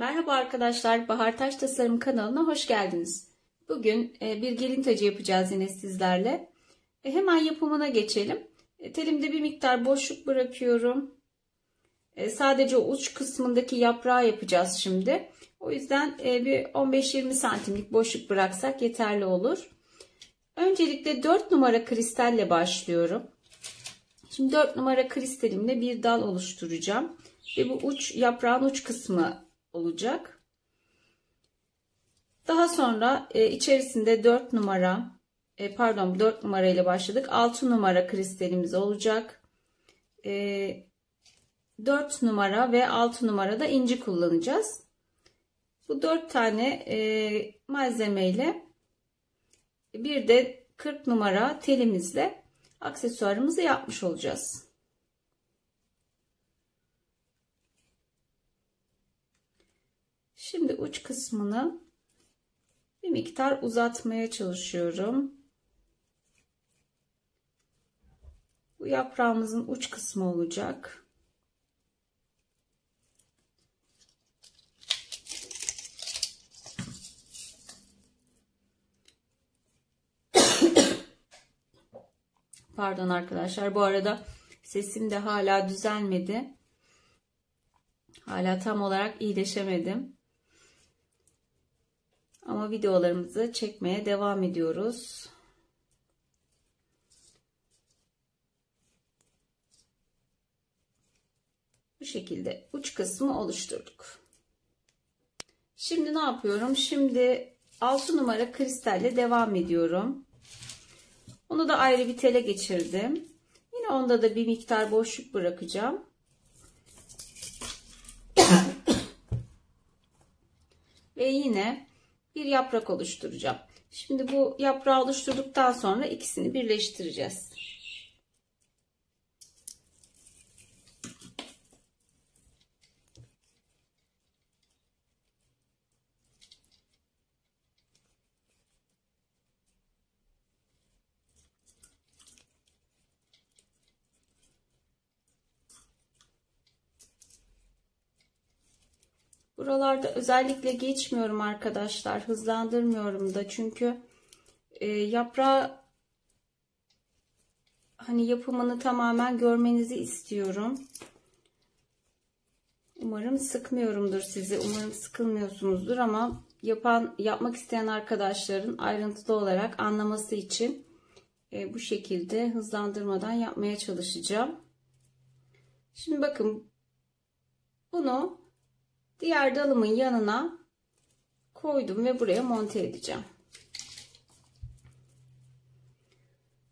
Merhaba arkadaşlar, Bahar Taş Tasarım kanalına hoş geldiniz. Bugün e, bir gelin tacı yapacağız yine sizlerle. E, hemen yapımına geçelim. E, telimde bir miktar boşluk bırakıyorum. Sadece uç kısmındaki yaprağı yapacağız şimdi. O yüzden bir 15-20 santimlik boşluk bıraksak yeterli olur. Öncelikle 4 numara kristalle başlıyorum. Şimdi 4 numara kristalimle bir dal oluşturacağım. Ve bu uç yaprağın uç kısmı olacak. Daha sonra e, içerisinde 4 numara e, pardon 4 numara ile başladık. 6 numara kristalimiz olacak. E, 4 numara ve 6 numara da inci kullanacağız. Bu 4 tane e, malzemeyle bir de 40 numara telimizle aksesuarımızı yapmış olacağız. Şimdi uç kısmını bir miktar uzatmaya çalışıyorum. Bu yaprağımızın uç kısmı olacak. Pardon arkadaşlar. Bu arada sesim de hala düzelmedi. Hala tam olarak iyileşemedim. Ama videolarımızı çekmeye devam ediyoruz. Bu şekilde uç kısmı oluşturduk. Şimdi ne yapıyorum? Şimdi 6 numara kristalle devam ediyorum. Onu da ayrı bir tele geçirdim. Yine onda da bir miktar boşluk bırakacağım. Ve yine bir yaprak oluşturacağım. Şimdi bu yaprağı oluşturduktan sonra ikisini birleştireceğiz. Buralarda özellikle geçmiyorum arkadaşlar. Hızlandırmıyorum da çünkü e, yaprağı hani yapımını tamamen görmenizi istiyorum. Umarım sıkmıyorumdur sizi. Umarım sıkılmıyorsunuzdur ama yapan yapmak isteyen arkadaşların ayrıntılı olarak anlaması için e, bu şekilde hızlandırmadan yapmaya çalışacağım. Şimdi bakın bunu diğer dalımın yanına koydum ve buraya monte edeceğim.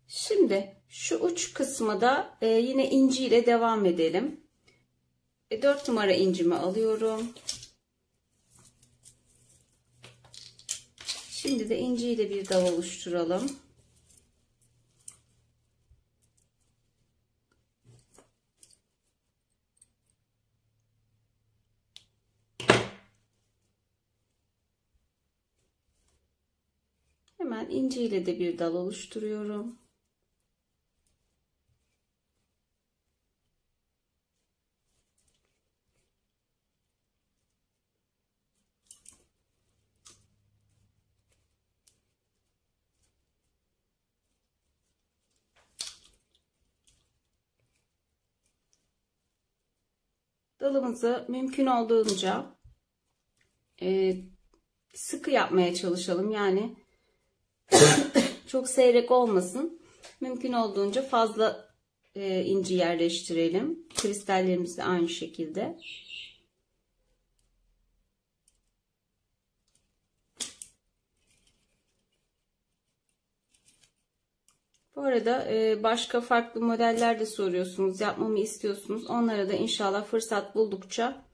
Şimdi şu uç kısmı da e, yine inci ile devam edelim. E, 4 numara incimi alıyorum. Şimdi de inci ile bir dal oluşturalım. İnce ile de bir dal oluşturuyorum. dalımızı mümkün olduğunca e, sıkı yapmaya çalışalım. Yani çok seyrek olmasın. Mümkün olduğunca fazla e, inci yerleştirelim. Kristallerimiz de aynı şekilde. Bu arada e, başka farklı modeller de soruyorsunuz. Yapmamı istiyorsunuz. Onlara da inşallah fırsat buldukça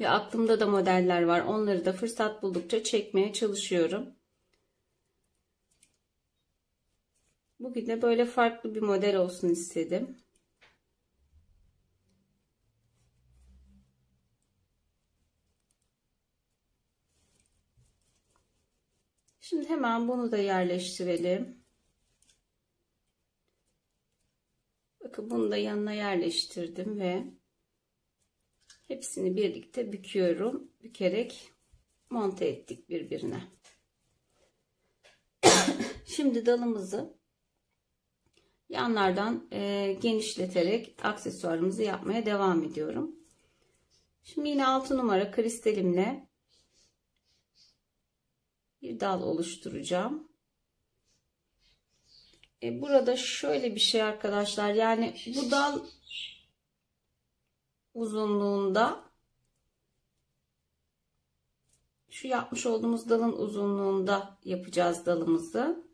ve aklımda da modeller var. Onları da fırsat buldukça çekmeye çalışıyorum. Bugün de böyle farklı bir model olsun istedim. Şimdi hemen bunu da yerleştirelim. Bakın bunu da yanına yerleştirdim ve Hepsini birlikte büküyorum. Bükerek monte ettik birbirine. Şimdi dalımızı yanlardan e, genişleterek aksesuarımızı yapmaya devam ediyorum. Şimdi yine 6 numara kristalimle bir dal oluşturacağım. E, burada şöyle bir şey arkadaşlar yani bu dal uzunluğunda şu yapmış olduğumuz dalın uzunluğunda yapacağız dalımızı.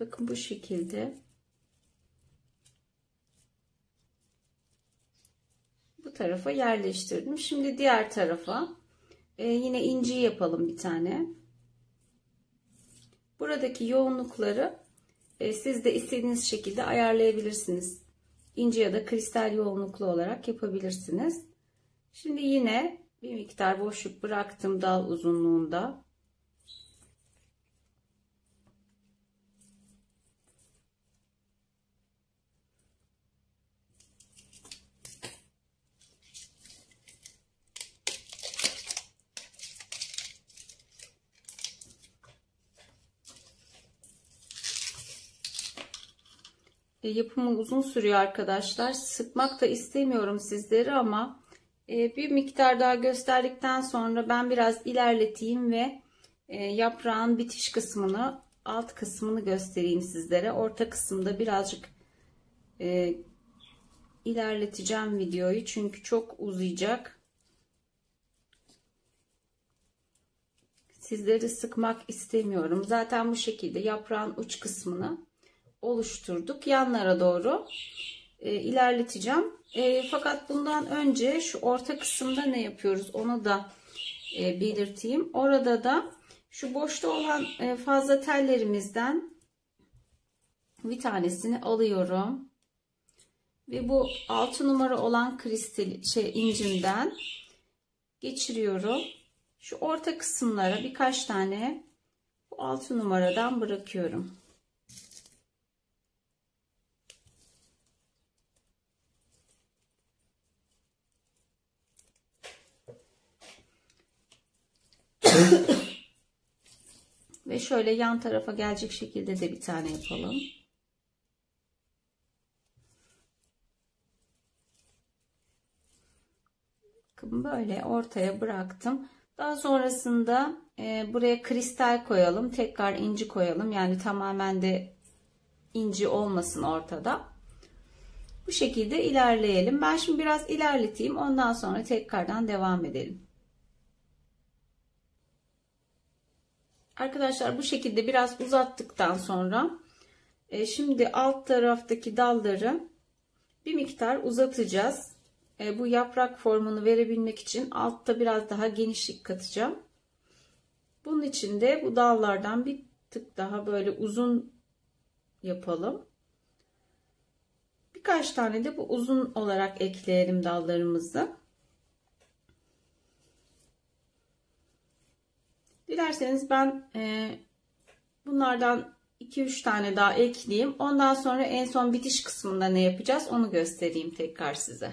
Bakın bu şekilde. Bu tarafa yerleştirdim. Şimdi diğer tarafa e, yine inci yapalım bir tane. Buradaki yoğunlukları e, siz de istediğiniz şekilde ayarlayabilirsiniz. İnci ya da kristal yoğunluklu olarak yapabilirsiniz. Şimdi yine bir miktar boşluk bıraktım dal uzunluğunda. Yapımı uzun sürüyor arkadaşlar. Sıkmak da istemiyorum sizleri ama e, bir miktar daha gösterdikten sonra ben biraz ilerleteyim ve e, yaprağın bitiş kısmını alt kısmını göstereyim sizlere. Orta kısımda birazcık ilerleteceğim videoyu çünkü çok uzayacak. Sizleri sıkmak istemiyorum. Zaten bu şekilde yaprağın uç kısmını oluşturduk. Yanlara doğru e, ilerleteceğim. E, fakat bundan önce şu orta kısımda ne yapıyoruz onu da e, belirteyim. Orada da şu boşta olan e, fazla tellerimizden bir tanesini alıyorum. Ve bu 6 numara olan kristal şey incimden geçiriyorum. Şu orta kısımlara birkaç tane bu 6 numaradan bırakıyorum. Ve şöyle yan tarafa gelecek şekilde de bir tane yapalım. Böyle ortaya bıraktım. Daha sonrasında e, buraya kristal koyalım. Tekrar inci koyalım. Yani tamamen de inci olmasın ortada. Bu şekilde ilerleyelim. Ben şimdi biraz ilerleteyim. Ondan sonra tekrardan devam edelim. Arkadaşlar bu şekilde biraz uzattıktan sonra e, şimdi alt taraftaki dalları bir miktar uzatacağız. E, bu yaprak formunu verebilmek için altta biraz daha genişlik katacağım. Bunun için de bu dallardan bir tık daha böyle uzun yapalım. Birkaç tane de bu uzun olarak ekleyelim dallarımızı. Dilerseniz ben e, bunlardan 2-3 tane daha ekleyeyim. Ondan sonra en son bitiş kısmında ne yapacağız onu göstereyim tekrar size.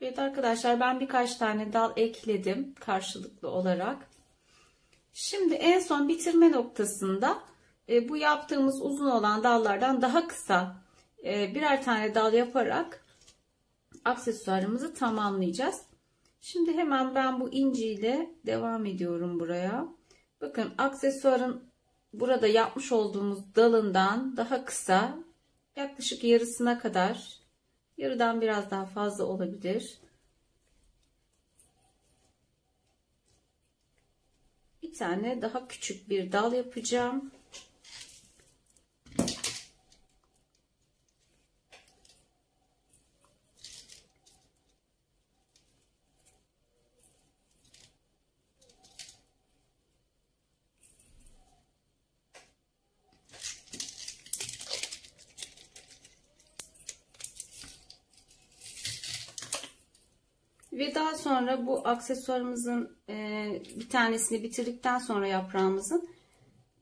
Evet arkadaşlar ben birkaç tane dal ekledim karşılıklı olarak. Şimdi en son bitirme noktasında e, bu yaptığımız uzun olan dallardan daha kısa e, birer tane dal yaparak aksesuarımızı tamamlayacağız. Şimdi hemen ben bu inciyle devam ediyorum buraya. Bakın aksesuarın burada yapmış olduğumuz dalından daha kısa yaklaşık yarısına kadar yarıdan biraz daha fazla olabilir. bir tane daha küçük bir dal yapacağım. Ve daha sonra bu aksesuarımızın e, bir tanesini bitirdikten sonra yaprağımızın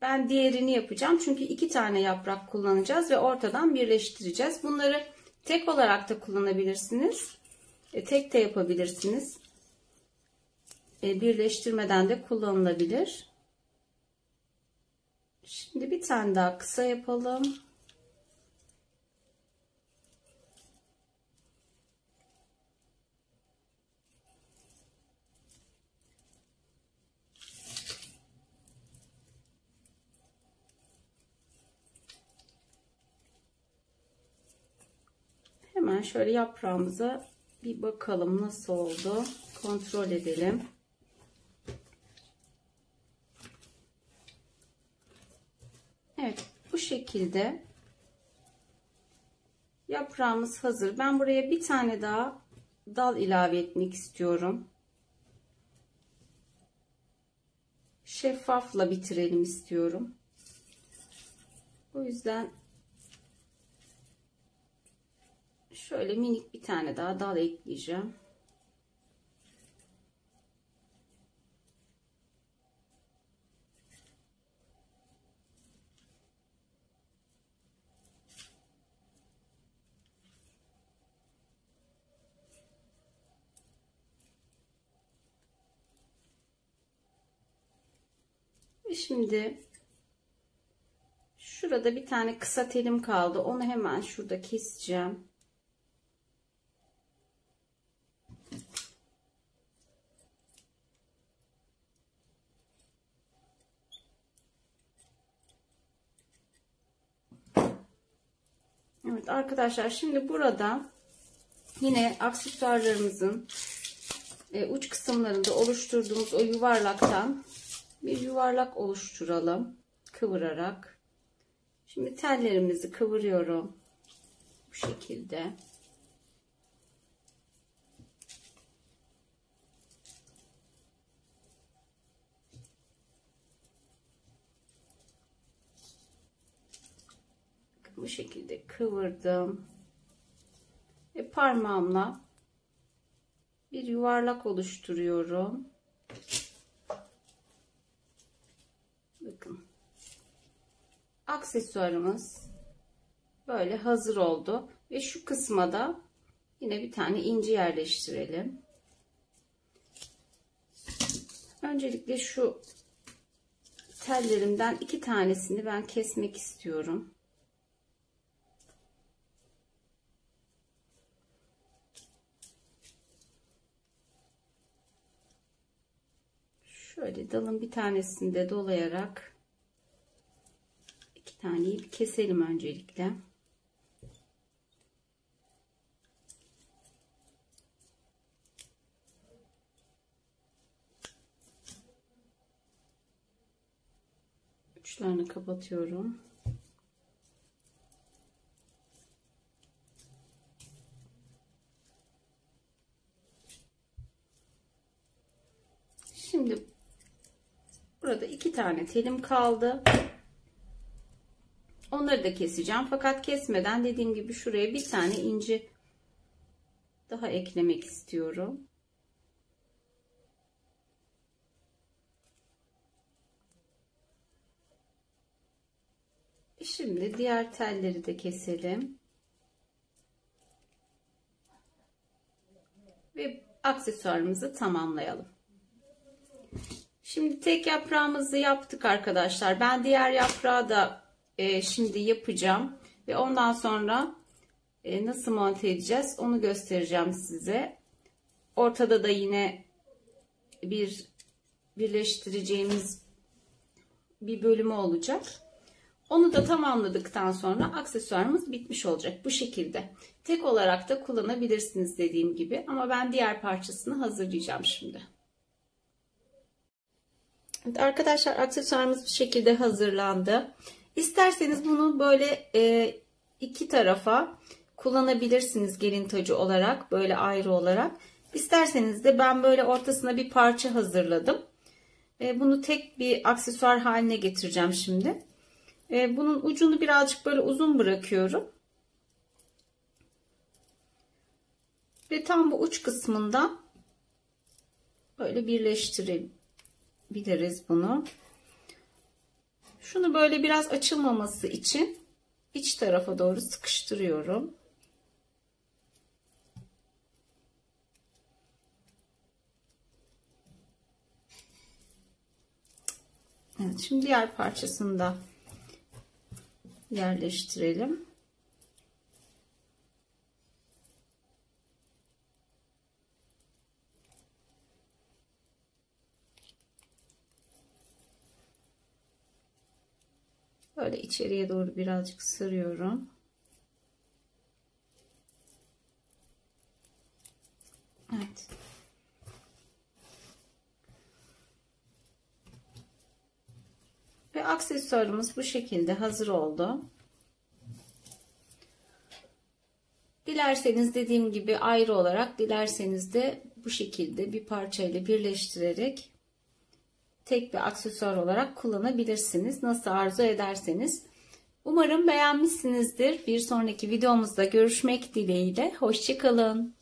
ben diğerini yapacağım. Çünkü iki tane yaprak kullanacağız ve ortadan birleştireceğiz. Bunları tek olarak da kullanabilirsiniz. E, tek de yapabilirsiniz. E, birleştirmeden de kullanılabilir. Şimdi bir tane daha kısa yapalım. Hemen şöyle yaprağımıza bir bakalım nasıl oldu. Kontrol edelim. Evet bu şekilde yaprağımız hazır. Ben buraya bir tane daha dal ilave etmek istiyorum. Şeffafla bitirelim istiyorum. O yüzden şöyle minik bir tane daha dal ekleyeceğim. Ve şimdi şurada bir tane kısa telim kaldı. Onu hemen şurada keseceğim. Arkadaşlar şimdi burada yine aksesuarlarımızın e, uç kısımlarında oluşturduğumuz o yuvarlaktan bir yuvarlak oluşturalım kıvırarak. Şimdi tellerimizi kıvırıyorum bu şekilde. Bu şekilde kıvırdım ve parmağımla bir yuvarlak oluşturuyorum. Bakın. Aksesuarımız böyle hazır oldu ve şu kısma da yine bir tane inci yerleştirelim. Öncelikle şu tellerimden iki tanesini ben kesmek istiyorum. Şöyle dalın bir tanesini de dolayarak iki taneyi bir keselim öncelikle. Uçlarını kapatıyorum. Şimdi Burada iki tane telim kaldı. Onları da keseceğim. Fakat kesmeden dediğim gibi şuraya bir tane inci daha eklemek istiyorum. Şimdi diğer telleri de keselim. Ve aksesuarımızı tamamlayalım. Şimdi tek yaprağımızı yaptık arkadaşlar. Ben diğer yaprağı da e, şimdi yapacağım. Ve ondan sonra e, nasıl monte edeceğiz onu göstereceğim size. Ortada da yine bir birleştireceğimiz bir bölümü olacak. Onu da tamamladıktan sonra aksesuarımız bitmiş olacak bu şekilde. Tek olarak da kullanabilirsiniz dediğim gibi ama ben diğer parçasını hazırlayacağım şimdi. Evet, arkadaşlar aksesuarımız bu şekilde hazırlandı. İsterseniz bunu böyle e, iki tarafa kullanabilirsiniz gelin tacı olarak böyle ayrı olarak. İsterseniz de ben böyle ortasına bir parça hazırladım. E, bunu tek bir aksesuar haline getireceğim şimdi. E, bunun ucunu birazcık böyle uzun bırakıyorum. Ve tam bu uç kısmından böyle birleştirebiliriz bunu. Şunu böyle biraz açılmaması için iç tarafa doğru sıkıştırıyorum. Evet, şimdi diğer parçasını da yerleştirelim. Böyle içeriye doğru birazcık sarıyorum. Evet. Ve aksesuarımız bu şekilde hazır oldu. Dilerseniz dediğim gibi ayrı olarak dilerseniz de bu şekilde bir parçayla birleştirerek tek bir aksesuar olarak kullanabilirsiniz. Nasıl arzu ederseniz. Umarım beğenmişsinizdir. Bir sonraki videomuzda görüşmek dileğiyle. Hoşçakalın.